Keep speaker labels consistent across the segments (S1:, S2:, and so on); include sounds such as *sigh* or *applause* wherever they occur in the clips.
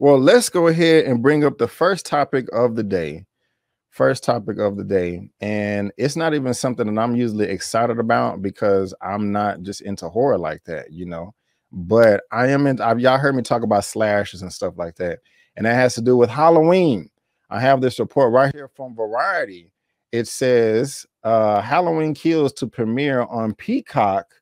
S1: Well, let's go ahead and bring up the first topic of the day. First topic of the day. And it's not even something that I'm usually excited about because I'm not just into horror like that, you know. But I am in, I've, y'all heard me talk about slashes and stuff like that. And that has to do with Halloween. I have this report right here from Variety. It says uh, Halloween Kills to premiere on Peacock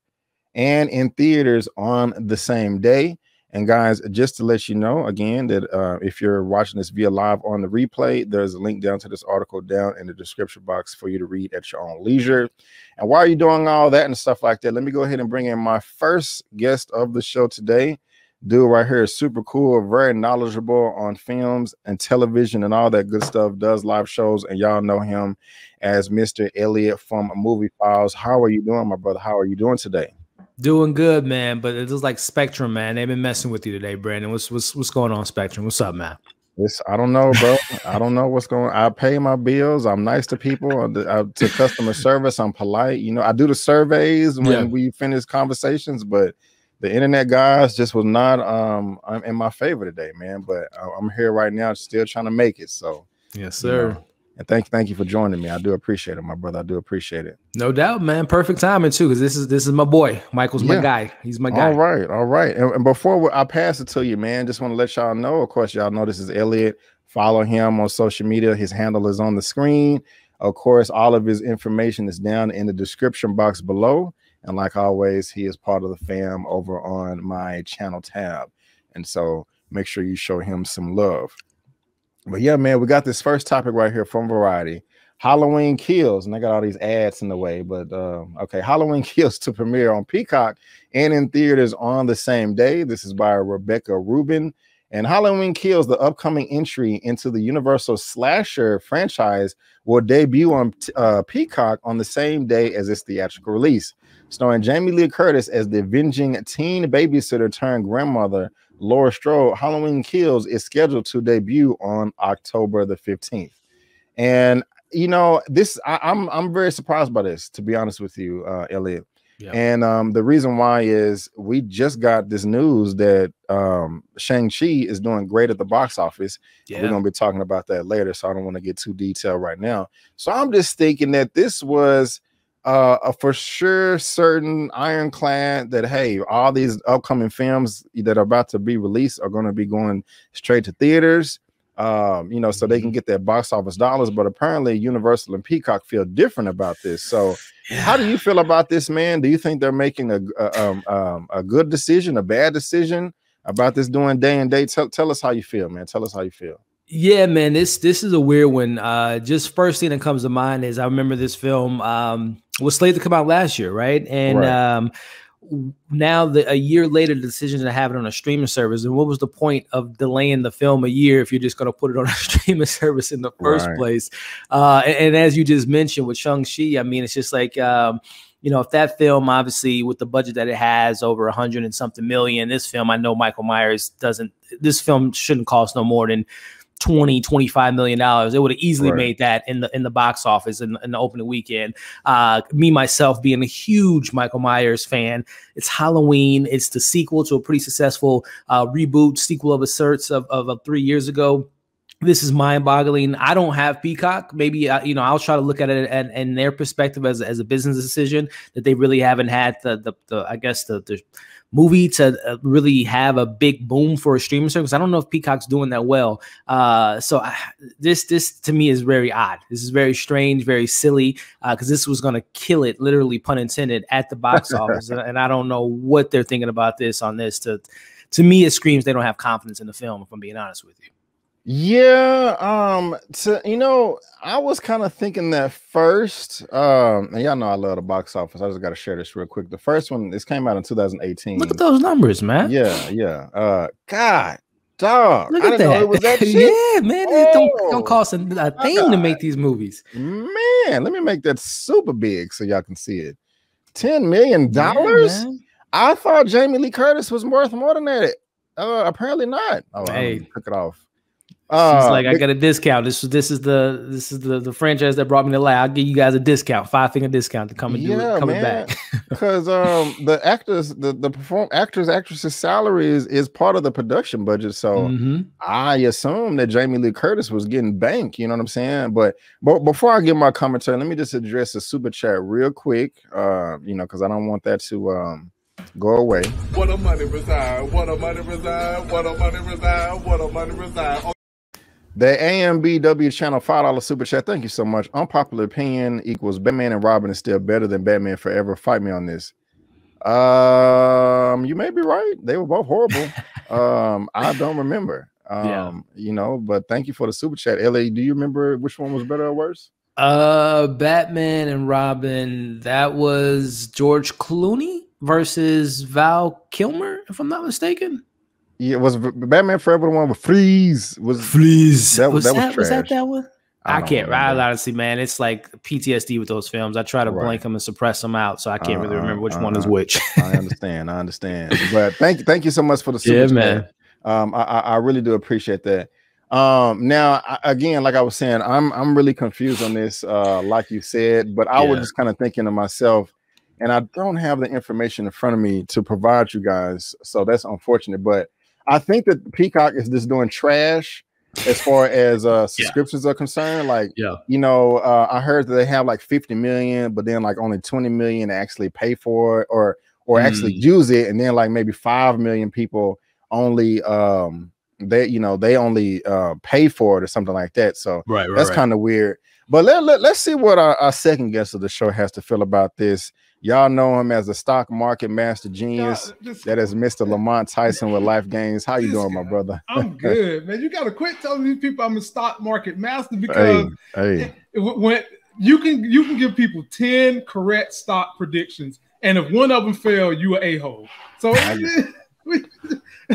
S1: and in theaters on the same day. And guys, just to let you know again that uh, if you're watching this via live on the replay, there's a link down to this article down in the description box for you to read at your own leisure. And while you're doing all that and stuff like that, let me go ahead and bring in my first guest of the show today. Dude right here is super cool, very knowledgeable on films and television and all that good stuff, does live shows, and y'all know him as Mr. Elliot from Movie Files. How are you doing, my brother? How are you doing today?
S2: Doing good, man. But it was like Spectrum, man. They've been messing with you today, Brandon. What's what's what's going on, Spectrum? What's up, man?
S1: This I don't know, bro. I don't know what's going. I pay my bills. I'm nice to people. I, to customer service, I'm polite. You know, I do the surveys when yeah. we finish conversations, but the internet guys just was not um in my favor today, man. But I'm here right now, still trying to make it. So
S2: yes, sir.
S1: You know, and thank thank you for joining me. I do appreciate it, my brother. I do appreciate it.
S2: No doubt, man. Perfect timing too, because this is this is my boy. Michael's yeah. my guy. He's my guy.
S1: All right, all right. And, and before I pass it to you, man, just want to let y'all know. Of course, y'all know this is Elliot. Follow him on social media. His handle is on the screen. Of course, all of his information is down in the description box below. And like always, he is part of the fam over on my channel tab. And so make sure you show him some love. But yeah, man, we got this first topic right here from Variety. Halloween Kills, and I got all these ads in the way, but uh, okay, Halloween *laughs* Kills to premiere on Peacock and in theaters on the same day. This is by Rebecca Rubin. And Halloween Kills, the upcoming entry into the Universal Slasher franchise, will debut on uh, Peacock on the same day as its theatrical release. Starring Jamie Lee Curtis as the avenging teen babysitter turned grandmother Laurie Strode, Halloween Kills is scheduled to debut on October the 15th. And you know, this I, am I'm, I'm very surprised by this, to be honest with you, uh, Elliot. Yeah. And um, the reason why is we just got this news that um, Shang-Chi is doing great at the box office. Yeah. We're gonna be talking about that later, so I don't want to get too detailed right now. So I'm just thinking that this was uh, a for sure certain ironclad that hey, all these upcoming films that are about to be released are going to be going straight to theaters. Um, you know, so they can mm-hmm. get their box office dollars. But apparently, Universal and Peacock feel different about this. So, yeah. how do you feel about this, man? Do you think they're making a a, um, um, a good decision, a bad decision about this doing day and day? Tell, tell us how you feel, man. Tell us how you feel.
S2: Yeah, man, this this is a weird one. Uh, just first thing that comes to mind is I remember this film um, was slated to come out last year, right? And right. Um, now the, a year later, the decision to have it on a streaming service. And what was the point of delaying the film a year if you're just going to put it on a *laughs* streaming service in the first right. place? Uh, and, and, as you just mentioned with Shang Chi, I mean, it's just like. Um, you know, if that film, obviously, with the budget that it has, over a hundred and something million, this film, I know Michael Myers doesn't. This film shouldn't cost no more than 20 25 million dollars it would have easily right. made that in the in the box office in, in the opening weekend uh me myself being a huge michael myers fan it's halloween it's the sequel to a pretty successful uh reboot sequel of asserts of, of, of three years ago this is mind-boggling. I don't have Peacock. Maybe uh, you know I'll try to look at it and, and their perspective as, as a business decision that they really haven't had the the, the I guess the, the movie to uh, really have a big boom for a streaming service. I don't know if Peacock's doing that well. Uh, so I, this this to me is very odd. This is very strange, very silly because uh, this was going to kill it, literally pun intended, at the box office. and I don't know what they're thinking about this on this. To to me, it screams they don't have confidence in the film. If I'm being honest with you.
S1: Yeah, um, to you know, I was kind of thinking that first. Um, and y'all know I love the box office. I just got to share this real quick. The first one, this came out in 2018.
S2: Look at those numbers, man.
S1: Yeah, yeah. Uh, God, dog.
S2: Look at that. that *laughs* yeah, man. Oh, it don't don't cost a, a thing God. to make these movies.
S1: Man, let me make that super big so y'all can see it. Ten million dollars. Yeah, I thought Jamie Lee Curtis was worth more than that. Uh, apparently not. Oh, hey, took it off.
S2: Uh, She's like, I got a discount. This this is the this is the, the franchise that brought me to life. I'll give you guys a discount, five finger discount to come and yeah, do it, coming man. back. *laughs*
S1: Because um the actors, the the perform actors, actresses' salaries is part of the production budget. So mm-hmm. I assume that Jamie Lee Curtis was getting bank. You know what I'm saying? But but before I give my commentary, let me just address the super chat real quick. Uh, you know, because I don't want that to um go away. What a money reside, what a money reside, what a money reside, what a money reside. The AMBW channel five dollar super chat. Thank you so much. Unpopular opinion equals Batman and Robin is still better than Batman Forever. Fight me on this. Um, you may be right. They were both horrible. *laughs* um, I don't remember. Um, yeah. you know, but thank you for the super chat. LA, do you remember which one was better or worse?
S2: Uh, Batman and Robin. That was George Clooney versus Val Kilmer, if I'm not mistaken.
S1: Yeah, was Batman Forever the one with Freeze? Was
S2: Freeze? That was that, that was, was, that that one? I, I can't. Remember. I honestly, man, it's like PTSD with those films. I try to right. blank them and suppress them out, so I can't uh, really remember which uh, one is uh-uh. which.
S1: I understand. I understand. *laughs* But thank thank you so much for the super yeah, man. Um, I, I really do appreciate that. Um, now again, like I was saying, I'm I'm really confused on this. Uh, like you said, but I yeah. was just kind of thinking to myself, and I don't have the information in front of me to provide you guys, so that's unfortunate. But I think that Peacock is just doing trash as far *laughs* as uh subscriptions yeah. are concerned. Like, yeah, you know, uh, I heard that they have like 50 million, but then like only 20 million actually pay for it or or mm. actually use it, and then like maybe five million people only um they you know they only uh pay for it or something like that. So right, right that's right. kind of weird. But let, let, let's see what our, our second guest of the show has to feel about this. Y'all know him as the stock market master genius. that is Mr. Lamont Tyson with Life Gains. How you doing, my brother?
S3: I'm *laughs* good, man. You gotta quit telling these people I'm a stock market master because hey, hey. when you can you can give people 10 correct stock predictions, and if one of them fail, you are a-hole. So *laughs* we, *laughs*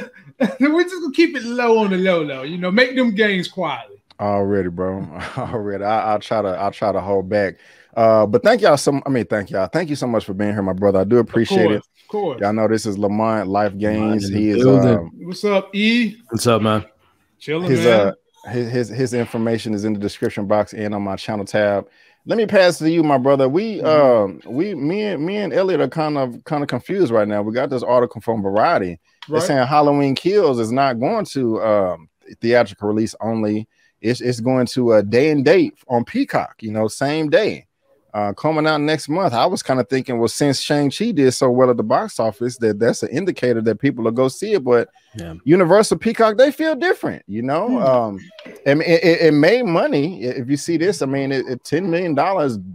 S3: we're just gonna keep it low on the low, low, you know, make them gains quietly.
S1: Already, bro. Already. I, will try to I'll try to hold back. Uh, but thank y'all so I mean thank y'all. Thank you so much for being here, my brother. I do appreciate
S3: course,
S1: it.
S3: Of course.
S1: Y'all know this is Lamont Life Gains. He is um,
S3: what's up, E?
S2: What's up, man?
S3: Chilling, his, man. Uh,
S1: his, his his information is in the description box and on my channel tab. Let me pass to you, my brother. We mm-hmm. um we me and me and Elliot are kind of kind of confused right now. We got this article from Variety. Right. They're saying Halloween Kills is not going to um theatrical release only it's it's going to a day and date on Peacock, you know, same day. Uh, coming out next month. I was kind of thinking, well, since Shang-Chi did so well at the box office, that that's an indicator that people will go see it. But yeah. Universal Peacock, they feel different, you know. Hmm. Um, and it, it, it, made money. If you see this, I mean, it, it $10 million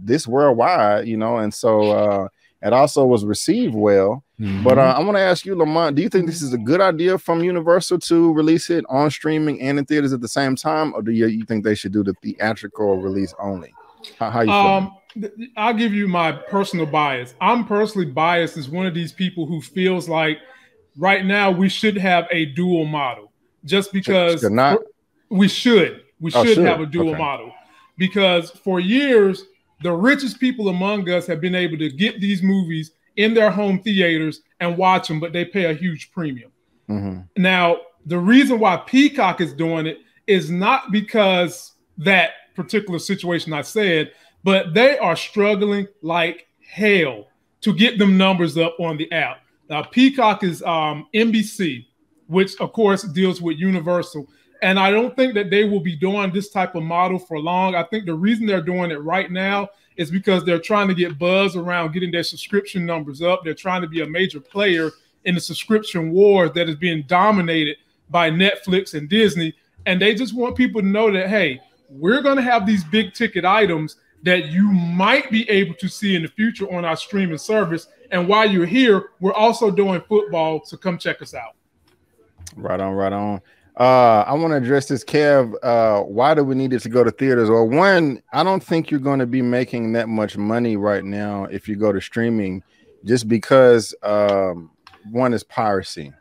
S1: this worldwide, you know, and so uh, it also was received well. Mm-hmm. But uh, I want to ask you, Lamont, do you think this is a good idea from Universal to release it on streaming and in theaters at the same time, or do you, you think they should do the theatrical release only? How, how you um,
S3: I'll give you my personal bias. I'm personally biased as one of these people who feels like right now we should have a dual model, just because should not. we should we oh, should, should, have a dual okay. model because for years the richest people among us have been able to get these movies in their home theaters and watch them, but they pay a huge premium. Mm-hmm. Now, the reason why Peacock is doing it is not because that particular situation I said, but they are struggling like hell to get them numbers up on the app. Now, Peacock is um, NBC, which of course deals with Universal. And I don't think that they will be doing this type of model for long. I think the reason they're doing it right now is because they're trying to get buzz around getting their subscription numbers up. They're trying to be a major player in the subscription war that is being dominated by Netflix and Disney. And they just want people to know that, hey, we're going to have these big ticket items that you might be able to see in the future on our streaming service. And while you're here, we're also doing football. So come check us out.
S1: Right on, right on. Uh, I want to address this, Kev. Uh, why do we need it to go to theaters? Well, one, I don't think you're going to be making that much money right now if you go to streaming, just because um, one is piracy.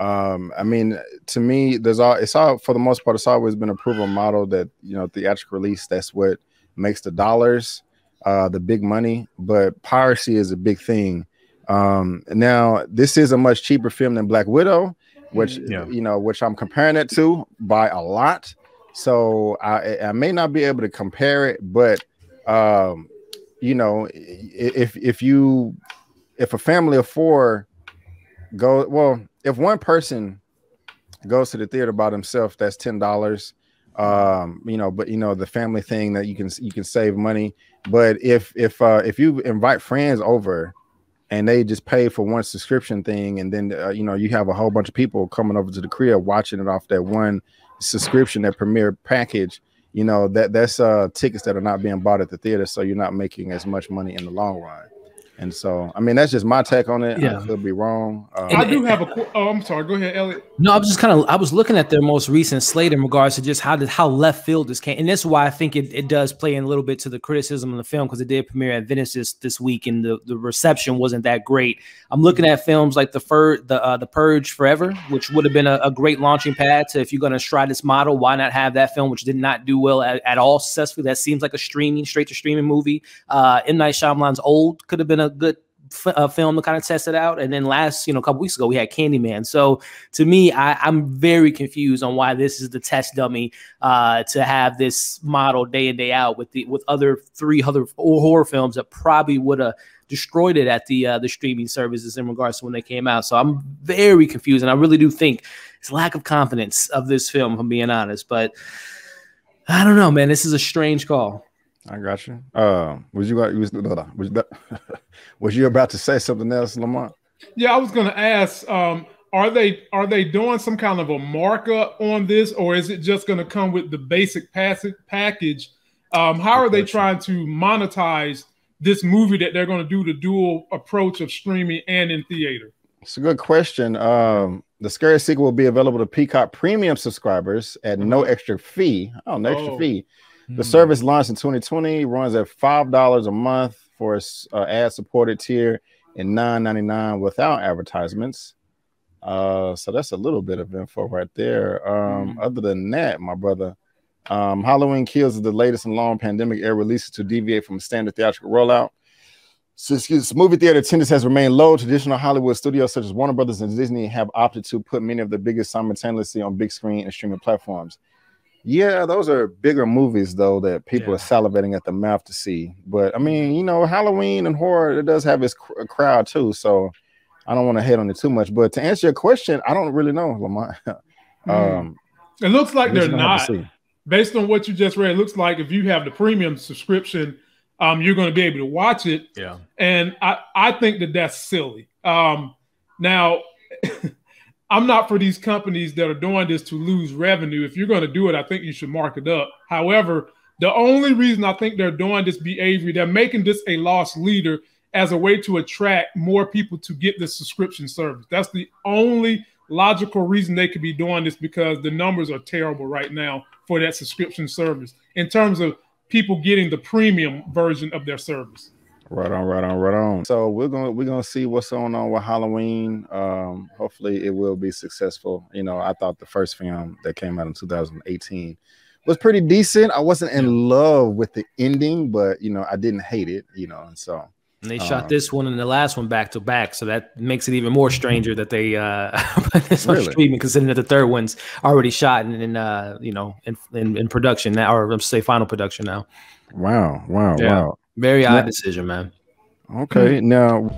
S1: Um, I mean, to me, there's all it's all for the most part, it's always been a proven model that you know theatrical release that's what makes the dollars, uh, the big money. But piracy is a big thing. Um, now this is a much cheaper film than Black Widow which yeah. you know, which I'm comparing it to by a lot. So I, I may not be able to compare it, but um, you know, if if you if a family of four go well, if one person goes to the theater by themselves, that's ten dollars. Um, you know, but you know the family thing that you can you can save money. But if if uh, if you invite friends over and they just pay for one subscription thing, and then uh, you know you have a whole bunch of people coming over to the crib watching it off that one subscription, that premiere package. You know that that's uh, tickets that are not being bought at the theater, so you're not making as much money in the long run. And so, I mean, that's just my take on it. Yeah. I could be wrong.
S3: Um, I do have a. Oh, I'm sorry. Go ahead, Elliot.
S2: No, I was just kind of. I was looking at their most recent slate in regards to just how did how left field this came, and that's why I think it, it does play in a little bit to the criticism of the film because it did premiere at Venice this, this week, and the, the reception wasn't that great. I'm looking at films like the Fur, the uh, the Purge Forever, which would have been a, a, great launching pad to if you're going to try this model. Why not have that film, which did not do well at, at all successfully? That seems like a streaming straight to streaming movie. Uh, M Night Shyamalan's Old could have been a good uh, film to kind of test it out. And then last, you know, a couple weeks ago, we had Candyman. So to me, I, am very confused on why this is the test dummy uh, to have this model day in day out with the with other three other horror films that probably would have destroyed it at the uh, the streaming services in regards to when they came out. So I'm very confused, and I really do think it's lack of confidence of this film, if I'm being honest. But I don't know, man. This is a strange call.
S1: I got you. Uh, was you was, was, *laughs* was you about to say something else, Lamont?
S3: Yeah, I was going to ask. Um, are they are they doing some kind of a markup on this, or is it just going to come with the basic package? Um, how are they trying to monetize this movie that they're going to do the dual approach of streaming and in theater?
S1: It's a good question. Um, the Scary sequel will be available to Peacock Premium subscribers at no uh-huh. extra fee. Oh, no extra oh. fee the mm. service launched in 2020, runs at five dollars a month for its uh, ad-supported tier and $9.99 without advertisements. Uh, so that's a little bit of info right there. Um, mm. Other than that, my brother, um, Halloween Kills is the latest and long pandemic era releases to deviate from standard theatrical rollout. So, excuse, movie theater attendance has remained low. Traditional Hollywood studios such as Warner Brothers and Disney have opted to put many of the biggest simultaneously on big screen and streaming platforms. Yeah, those are bigger movies though that people yeah. are salivating at the mouth to see. But I mean, you know, Halloween and horror it does have its cr- crowd too. So I don't want to hit on it too much. But to answer your question, I don't really know, Lamont. *laughs*
S3: Hmm. um, it looks like they're not. Based on what you just read, it looks like if you have the premium subscription, um, you're going to be able to watch it.
S2: Yeah.
S3: And I, I think that that's silly. Um, now. *laughs* I'm not for these companies that are doing this to lose revenue. If you're going to do it, I think you should mark it up. However, the only reason I think they're doing this behavior, they're making this a loss leader as a way to attract more people to get this subscription service. That's the only logical reason they could be doing this because the numbers are terrible right now for that subscription service in terms of people getting the premium version of their service.
S1: Right on, right on, right on. So we're gonna we're gonna see what's going on with Halloween. Um, hopefully it will be successful. You know, I thought the first film that came out in 2018 was pretty decent. I wasn't in love with the ending, but you know, I didn't hate it, you know, and so
S2: and they shot um, this one and the last one back to back, so that makes it even more stranger that they uh *laughs* put this on really? streaming, considering that the third one's already shot and in uh you know in, in, in production now, or let's say final production now.
S1: Wow! Wow! Yeah. Wow!
S2: Very odd decision, man.
S1: Okay, now